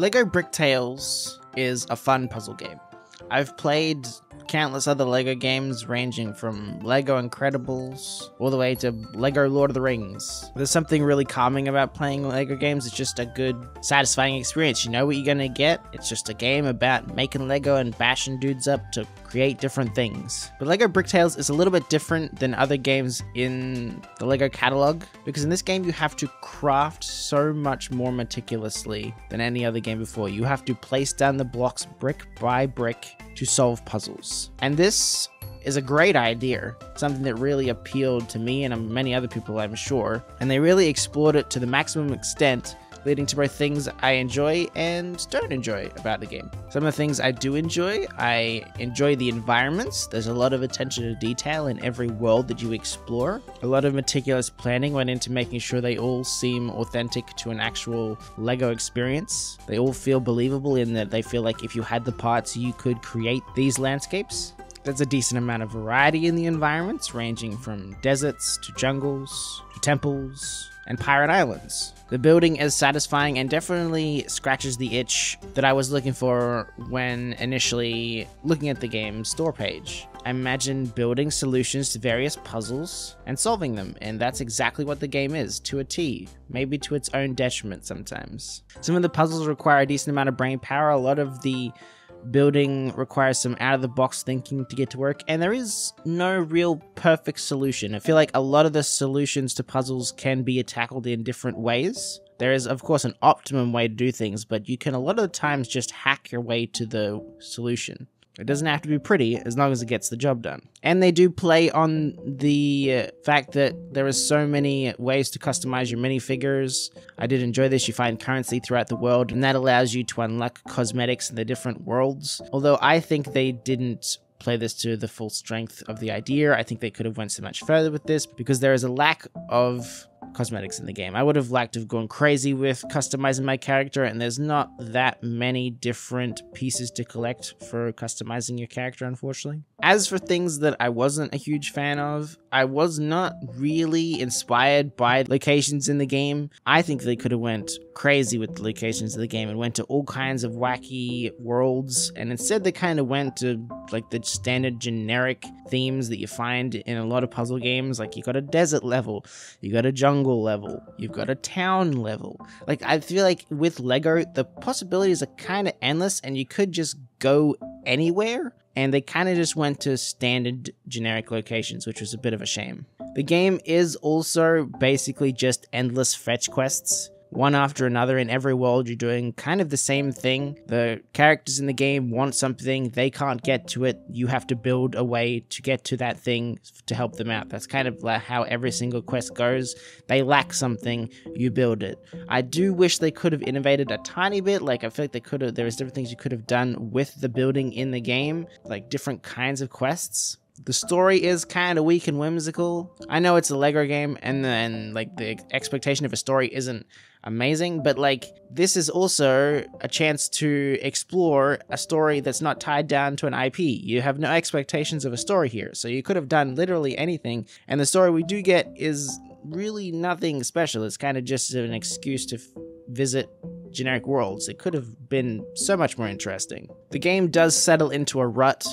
Lego Bricktales is a fun puzzle game. I've played countless other Lego games ranging from Lego Incredibles all the way to Lego Lord of the Rings. There's something really calming about playing Lego games. It's just a good, satisfying experience. You know what you're gonna get. It's just a game about making Lego and bashing dudes up to create different things. But Lego Bricktales is a little bit different than other games in the Lego catalog because in this game you have to craft so much more meticulously than any other game before. You have to place down the blocks brick by brick to solve puzzles. And this is a great idea, something that really appealed to me and many other people, I'm sure. And they really explored it to the maximum extent, leading to both things I enjoy and don't enjoy about the game. Some of the things I do enjoy, I enjoy the environments. There's a lot of attention to detail in every world that you explore. A lot of meticulous planning went into making sure they all seem authentic to an actual LEGO experience. They all feel believable in that they feel like if you had the parts, you could create these landscapes. There's a decent amount of variety in the environments, ranging from deserts to jungles to temples and pirate islands. The building is satisfying and definitely scratches the itch that I was looking for when initially looking at the game's store page. I imagine building solutions to various puzzles and solving them, and that's exactly what the game is, to a T, maybe to its own detriment sometimes. Some of the puzzles require a decent amount of brain power, a lot of the building requires some out of the box thinking to get to work, and there is no real perfect solution. I feel like a lot of the solutions to puzzles can be tackled in different ways. There is, of course, an optimum way to do things, but you can a lot of the times just hack your way to the solution. It doesn't have to be pretty as long as it gets the job done. And they do play on the uh, fact that there is so many ways to customize your minifigures. I did enjoy this. You find currency throughout the world, and that allows you to unlock cosmetics in the different worlds. Although I think they didn't play this to the full strength of the idea. I think they could have went so much further with this because there is a lack of cosmetics in the game. I would have liked to have gone crazy with customizing my character, and there's not that many different pieces to collect for customizing your character, unfortunately. As for things that I wasn't a huge fan of, I was not really inspired by locations in the game. I think they could have went crazy with the locations of the game and went to all kinds of wacky worlds, and instead they kind of went to like the standard generic themes that you find in a lot of puzzle games. Like you got a desert level, you got a jungle level, you've got a town level. Like I feel like with Lego, the possibilities are kind of endless, and you could just go anywhere and they kind of just went to standard generic locations, which was a bit of a shame. The game is also basically just endless fetch quests one after another in every world you're doing kind of the same thing. The characters in the game want something they can't get to it. You have to build a way to get to that thing to help them out. That's kind of how every single quest goes. They lack something you build it. I do wish they could have innovated a tiny bit like i feel like they could have there was different things you could have done with the building in the game like different kinds of quests. The story is kind of weak and whimsical. I know it's a Lego game, and then like the expectation of a story isn't amazing, but like this is also a chance to explore a story that's not tied down to an IP. You have no expectations of a story here, so you could have done literally anything, and the story we do get is really nothing special. It's kind of just an excuse to visit generic worlds. It could have been so much more interesting. The game does settle into a rut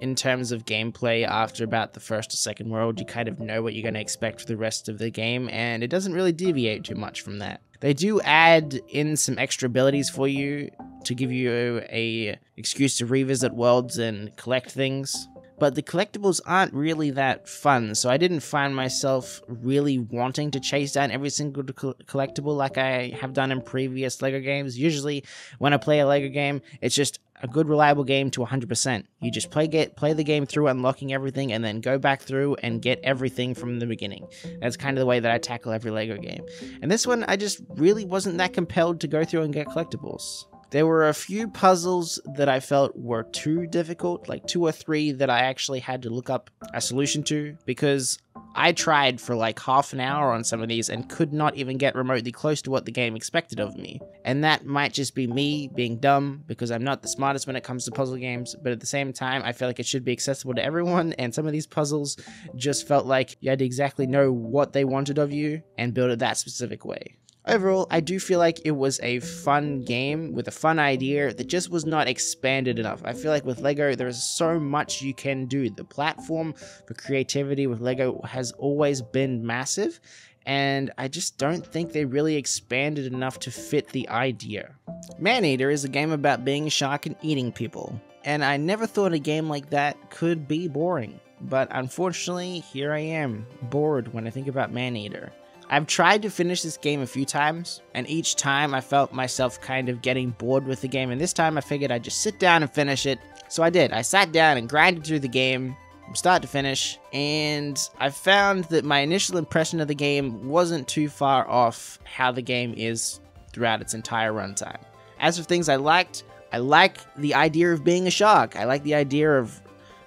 in terms of gameplay after about the first or second world. You kind of know what you're going to expect for the rest of the game, and it doesn't really deviate too much from that. They do add in some extra abilities for you to give you a excuse to revisit worlds and collect things. But the collectibles aren't really that fun, so I didn't find myself really wanting to chase down every single collectible like I have done in previous LEGO games. Usually, when I play a LEGO game, it's just a good reliable game to 100%. You just play get play the game through unlocking everything and then go back through and get everything from the beginning. That's kind of the way that I tackle every Lego game. And this one I just really wasn't that compelled to go through and get collectibles. There were a few puzzles that I felt were too difficult, like two or three that I actually had to look up a solution to because I tried for like half an hour on some of these and could not even get remotely close to what the game expected of me. And that might just be me being dumb because I'm not the smartest when it comes to puzzle games, but at the same time, I feel like it should be accessible to everyone. And some of these puzzles just felt like you had to exactly know what they wanted of you and build it that specific way. Overall, I do feel like it was a fun game with a fun idea that just was not expanded enough. I feel like with LEGO, there is so much you can do. The platform for creativity with LEGO has always been massive, and I just don't think they really expanded enough to fit the idea. Maneater is a game about being a shark and eating people, and I never thought a game like that could be boring. But unfortunately, here I am, bored when I think about Maneater. I've tried to finish this game a few times, and each time I felt myself kind of getting bored with the game, and this time I figured I'd just sit down and finish it. So I did. I sat down and grinded through the game from start to finish, and I found that my initial impression of the game wasn't too far off how the game is throughout its entire runtime. As for things I liked, I like the idea of being a shark. I like the idea of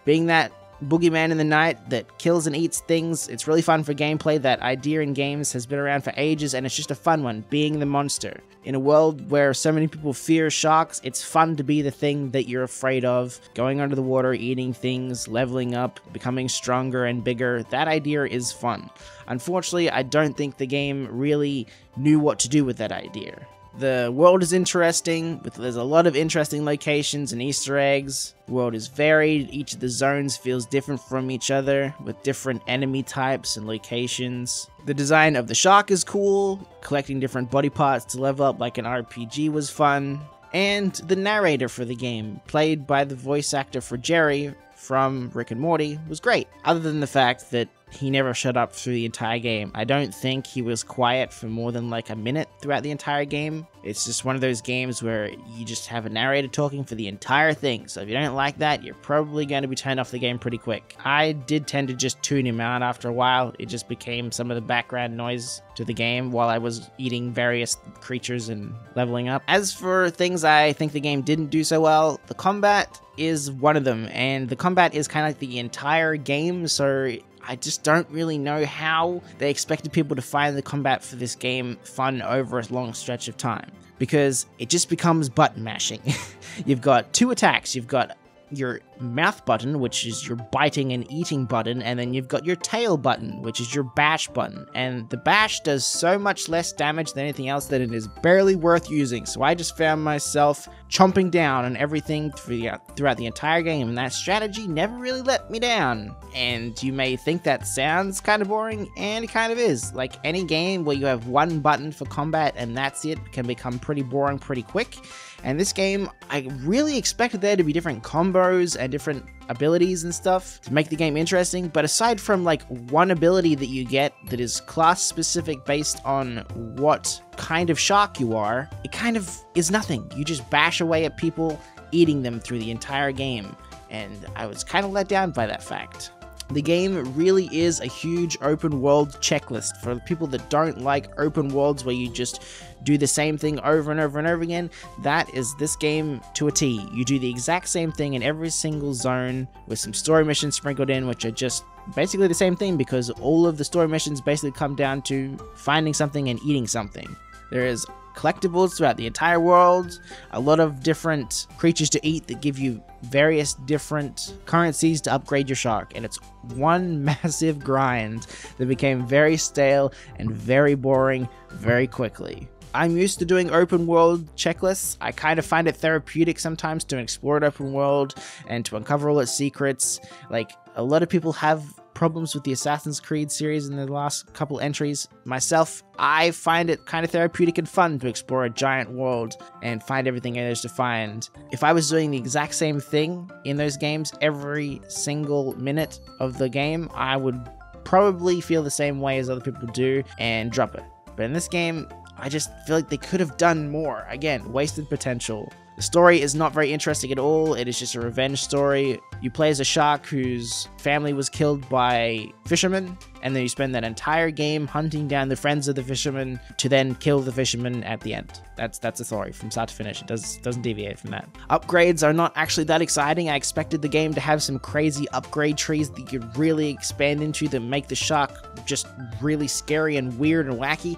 being that boogeyman in the night that kills and eats things. It's really fun for gameplay. That idea in games has been around for ages, and it's just a fun one being the monster. In a world where so many people fear sharks, it's fun to be the thing that you're afraid of. Going under the water, eating things, leveling up, becoming stronger and bigger. That idea is fun. Unfortunately, I don't think the game really knew what to do with that idea. The world is interesting, there's a lot of interesting locations and Easter eggs. The world is varied, each of the zones feels different from each other, with different enemy types and locations. The design of the shark is cool, collecting different body parts to level up like an RPG was fun. And the narrator for the game, played by the voice actor for Jerry from Rick and Morty, was great. Other than the fact that he never shut up through the entire game. I don't think he was quiet for more than like a minute throughout the entire game. It's just one of those games where you just have a narrator talking for the entire thing. So if you don't like that, you're probably going to be turned off the game pretty quick. I did tend to just tune him out after a while. It just became some of the background noise to the game while I was eating various creatures and leveling up. As for things I think the game didn't do so well, the combat is one of them, and the combat is kind of like the entire game, so I just don't really know how they expected people to find the combat for this game fun over a long stretch of time. Because it just becomes button mashing. you've got two attacks. You've got your mouth button, which is your biting and eating button, and then you've got your tail button, which is your bash button. And the bash does so much less damage than anything else that it is barely worth using. So I just found myself chomping down on everything throughout the entire game, and that strategy never really let me down. And you may think that sounds kind of boring, and it kind of is. Like any game where you have one button for combat and that's it can become pretty boring pretty quick. And this game, I really expected there to be different combos and different abilities and stuff to make the game interesting. But aside from like one ability that you get that is class specific based on what kind of shark you are, it kind of is nothing. You just bash away at people, eating them through the entire game. And I was kind of let down by that fact. The game really is a huge open world checklist for people that don't like open worlds where you just do the same thing over and over and over again. That is this game to a T. You do the exact same thing in every single zone with some story missions sprinkled in, which are just basically the same thing because all of the story missions basically come down to finding something and eating something. There is collectibles throughout the entire world, a lot of different creatures to eat that give you various different currencies to upgrade your shark, and it's one massive grind that became very stale and very boring very quickly. I'm used to doing open world checklists. I kind of find it therapeutic sometimes to explore an open world and to uncover all its secrets. Like, a lot of people have problems with the Assassin's Creed series in the last couple entries. Myself, I find it kind of therapeutic and fun to explore a giant world and find everything there is to find. If I was doing the exact same thing in those games every single minute of the game, I would probably feel the same way as other people do and drop it. But in this game, I just feel like they could have done more. Again, wasted potential. The story is not very interesting at all. It is just a revenge story. You play as a shark whose family was killed by fishermen, and then you spend that entire game hunting down the friends of the fishermen to then kill the fishermen at the end. That's that's the story from start to finish. It does doesn't deviate from that. Upgrades are not actually that exciting. I expected the game to have some crazy upgrade trees that you could really expand into that make the shark just really scary and weird and wacky.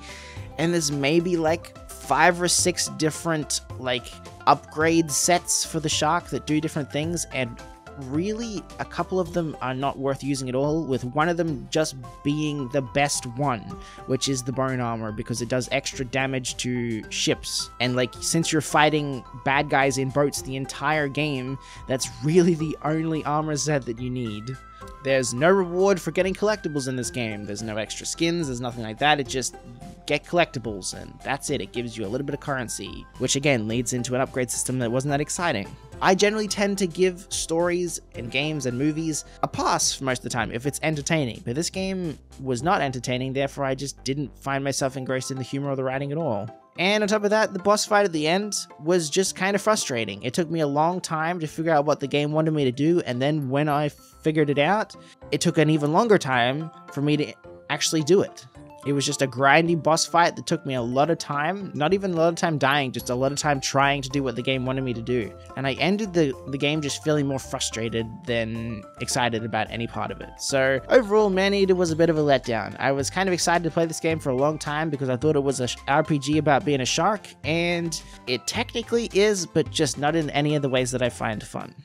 And there's maybe like five or six different like upgrade sets for the shark that do different things and really, a couple of them are not worth using at all, with one of them just being the best one, which is the bone armor, because it does extra damage to ships. And, like, since you're fighting bad guys in boats the entire game, that's really the only armor set that you need. There's no reward for getting collectibles in this game. There's no extra skins, there's nothing like that. It just get collectibles, and that's it. It gives you a little bit of currency, which again leads into an upgrade system that wasn't that exciting. I generally tend to give stories and games and movies a pass for most of the time if it's entertaining, but this game was not entertaining, therefore I just didn't find myself engrossed in the humor or the writing at all. And on top of that, the boss fight at the end was just kind of frustrating. It took me a long time to figure out what the game wanted me to do, and then when I figured it out, it took an even longer time for me to actually do it. It was just a grindy boss fight that took me a lot of time, not even a lot of time dying, just a lot of time trying to do what the game wanted me to do. And I ended the, the game just feeling more frustrated than excited about any part of it. So overall, Maneater was a bit of a letdown. I was kind of excited to play this game for a long time because I thought it was a RPG about being a shark, and it technically is, but just not in any of the ways that I find fun.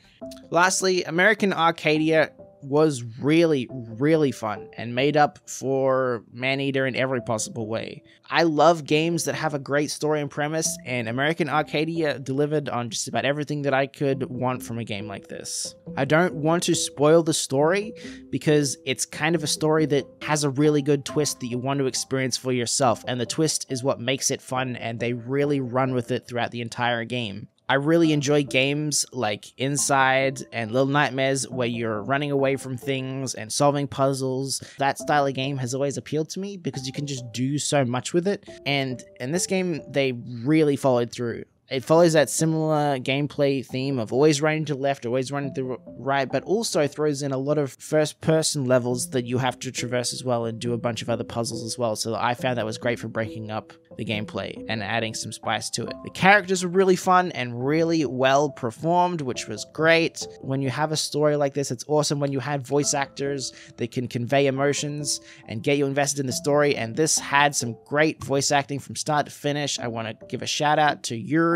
Lastly, American Arcadia was really, really fun and made up for Maneater in every possible way. I love games that have a great story and premise, and American Arcadia delivered on just about everything that I could want from a game like this. I don't want to spoil the story because it's kind of a story that has a really good twist that you want to experience for yourself, and the twist is what makes it fun, and they really run with it throughout the entire game. I really enjoy games like Inside and Little Nightmares where you're running away from things and solving puzzles. That style of game has always appealed to me because you can just do so much with it. And in this game, they really followed through. It follows that similar gameplay theme of always running to left, always running to right, but also throws in a lot of first person levels that you have to traverse as well and do a bunch of other puzzles as well. So I found that was great for breaking up the gameplay and adding some spice to it. The characters were really fun and really well performed, which was great. When you have a story like this, it's awesome when you have voice actors that can convey emotions and get you invested in the story. And this had some great voice acting from start to finish. I want to give a shout out to Yuri,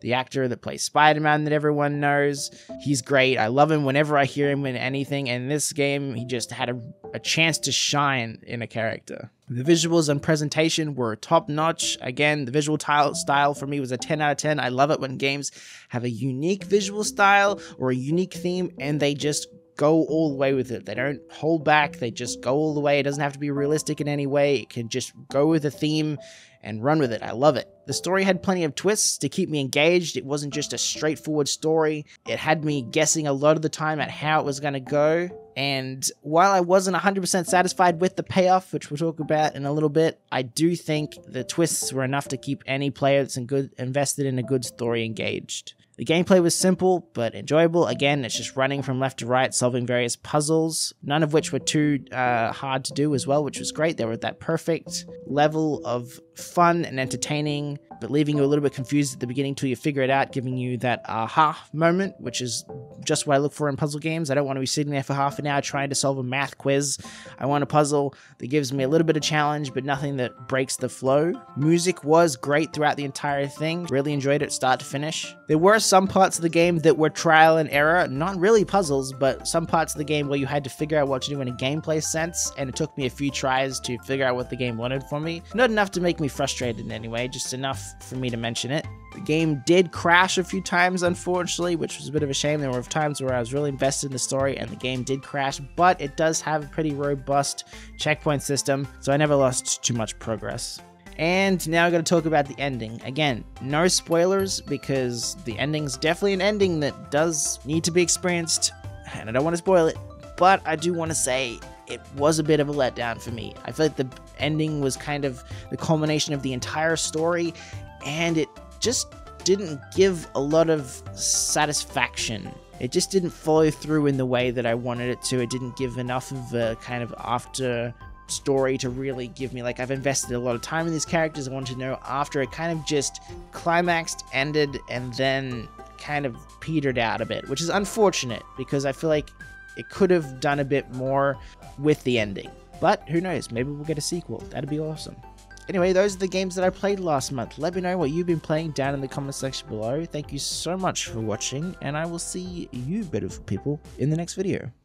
the actor that plays Spider Man that everyone knows. He's great. I love him whenever I hear him in anything. And in this game, he just had a, a chance to shine in a character. The visuals and presentation were top notch. Again, the visual style for me was a 10 out of 10. I love it when games have a unique visual style or a unique theme and they just go all the way with it. They don't hold back, they just go all the way. It doesn't have to be realistic in any way, it can just go with the theme and run with it. I love it. The story had plenty of twists to keep me engaged. It wasn't just a straightforward story. It had me guessing a lot of the time at how it was going to go. And while I wasn't 100% satisfied with the payoff, which we'll talk about in a little bit, I do think the twists were enough to keep any player that's in good, invested in a good story engaged. The gameplay was simple but enjoyable. Again, it's just running from left to right, solving various puzzles, none of which were too uh, hard to do as well, which was great. They were at that perfect level of fun and entertaining, but leaving you a little bit confused at the beginning till you figure it out, giving you that aha moment, which is just what I look for in puzzle games. I don't want to be sitting there for half an hour trying to solve a math quiz. I want a puzzle that gives me a little bit of challenge, but nothing that breaks the flow. Music was great throughout the entire thing. Really enjoyed it start to finish. There were some parts of the game that were trial and error, not really puzzles, but some parts of the game where you had to figure out what to do in a gameplay sense, and it took me a few tries to figure out what the game wanted for me. Not enough to make me frustrated in any way, just enough for me to mention it. The game did crash a few times, unfortunately, which was a bit of a shame. There were times where I was really invested in the story and the game did crash, but it does have a pretty robust checkpoint system, so I never lost too much progress. And now I'm going to talk about the ending. Again, no spoilers because the ending's definitely an ending that does need to be experienced, and I don't want to spoil it, but I do want to say it was a bit of a letdown for me. I feel like the ending was kind of the culmination of the entire story, and it just didn't give a lot of satisfaction. It just didn't follow through in the way that I wanted it to. It didn't give enough of a kind of after story to really give me like I've invested a lot of time in these characters. I want to know after it kind of just climaxed, ended, and then kind of petered out a bit, which is unfortunate because I feel like it could have done a bit more with the ending. But who knows? Maybe we'll get a sequel. That'd be awesome. anyway, those are the games that I played last month. Let me know what you've been playing down in the comment section below. Thank you so much for watching, and I will see you beautiful people in the next video.